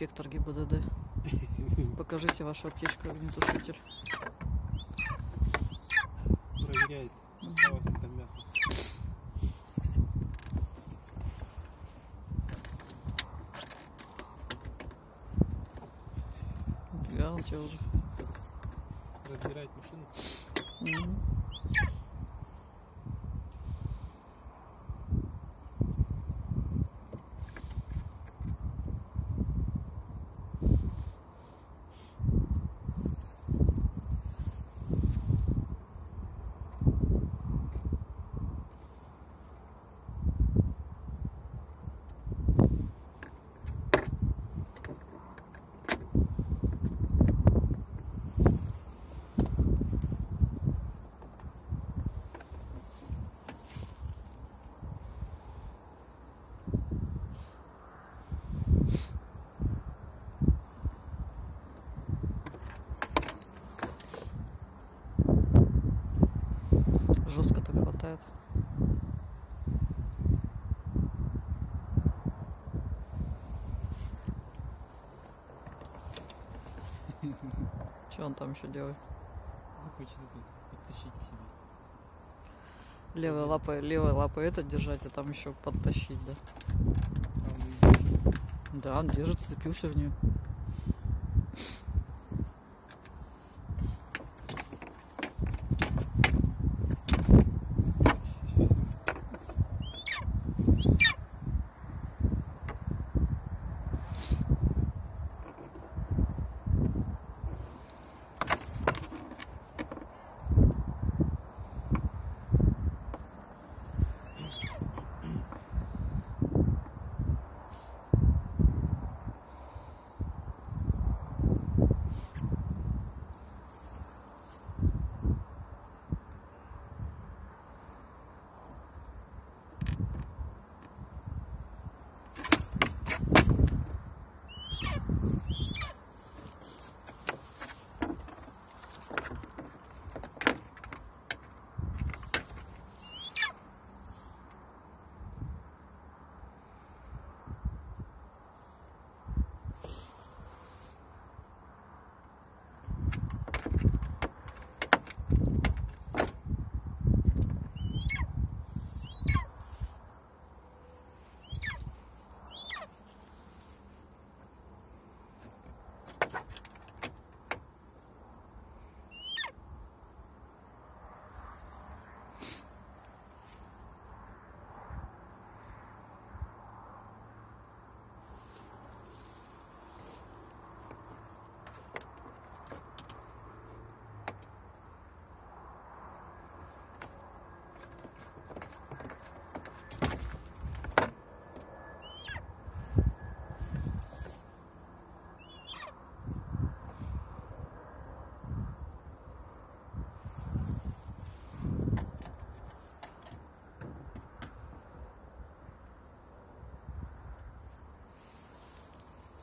инспектор ГИБДД. Покажите вашу аптечку огнетушитель. Проверяет, там мясо. Гляньте уже. Разбирает машину. Мгм. Жестко хватает. Что он там еще делает? Ну, хочет это подтащить к себе. Левой лапой, левой лапой это держать, а там еще подтащить, да. Да, он держит, вцепился в нее. Yeah.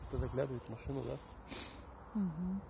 Кто заглядывает в машину, да? Угу.